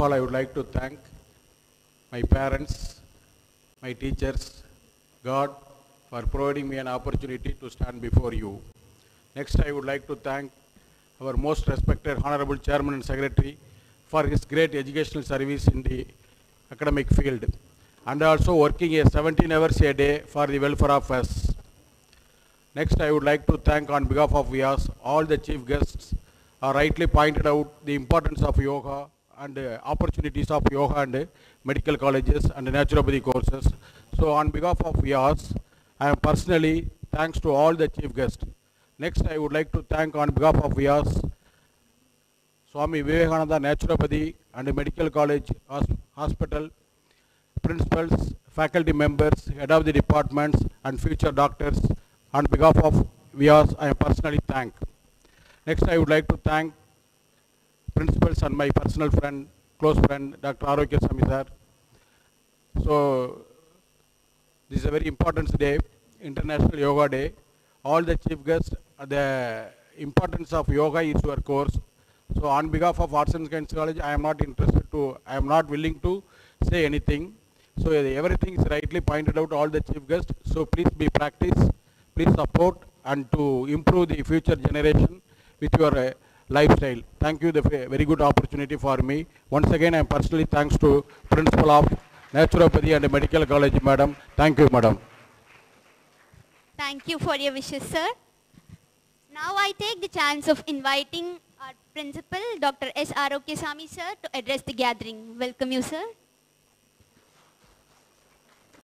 all, I would like to thank my parents, my teachers, God, for providing me an opportunity to stand before you. Next, I would like to thank our most respected Honorable Chairman and Secretary for his great educational service in the academic field and also working a 17 hours a day for the welfare of us. Next, I would like to thank on behalf of VIAS all the chief guests are rightly pointed out the importance of yoga and uh, opportunities of yoga and uh, medical colleges and naturopathy courses. So on behalf of VIAS, I am personally thanks to all the chief guests. Next, I would like to thank on behalf of VIAS, Swamy Vivekanandha Naturopathy and Medical College Hospital, principals, faculty members, head of the departments, and future doctors. On behalf of VIAS, I personally thank. Next, I would like to thank principals and my personal friend, close friend, Dr. Arokya Sami sir. So, this is a very important day, International Yoga Day. All the chief guests, the importance of yoga is your course. So, on behalf of Arts and Science College, I am not interested to, I am not willing to say anything. So, everything is rightly pointed out, all the chief guests. So, please be practice, please support and to improve the future generation with your uh, lifestyle. Thank you, the very good opportunity for me. Once again, I am personally thanks to Principal of Naturopathy and Medical College, Madam. Thank you, Madam. Thank you for your wishes, sir. Now I take the chance of inviting our principal, Dr. S. Arokyasamy, sir, to address the gathering. Welcome you, sir.